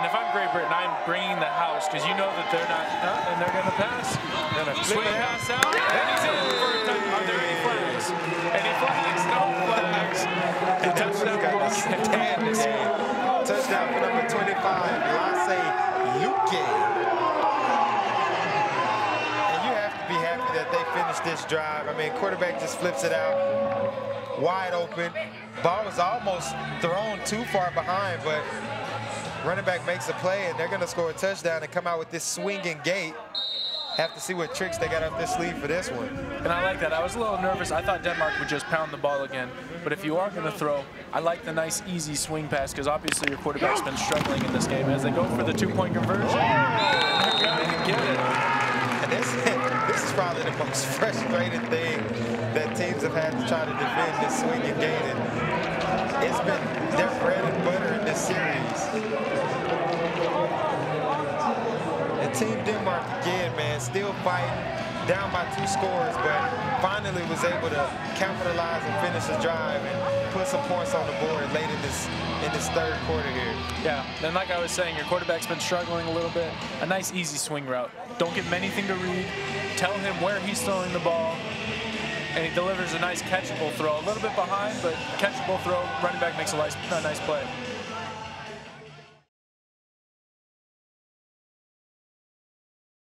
And if I'm Great Britain, I'm bringing the house because you know that they're not, uh, and they're going to pass. They're going to swing pass out, and he's in for a touchdown. Are there any flags? Any flags? No flags. The touchdown got this tan today. Touchdown for number 25, Lasse Lykke. And you have to be happy that they finished this drive. I mean, quarterback just flips it out wide open. Ball was almost thrown too far behind, but running back makes a play, and they're going to score a touchdown and come out with this swinging gate. Have to see what tricks they got up their sleeve for this one. And I like that. I was a little nervous. I thought Denmark would just pound the ball again. But if you are going to throw, I like the nice, easy swing pass because obviously your quarterback's been struggling in this game. As they go for the two-point conversion, they're going to get it. And this, this is probably the most frustrating thing that teams have had to try to defend this swinging gate. And it's been their bread and butter in this series. And Team Denmark again, man, still fighting, down by two scores, but finally was able to capitalize and finish the drive and put some points on the board late in this in this third quarter here. Yeah, and like I was saying, your quarterback's been struggling a little bit. A nice, easy swing route. Don't give him anything to read. Tell him where he's throwing the ball, and he delivers a nice catchable throw. A little bit behind, but catchable throw. Running back makes a nice, a nice play.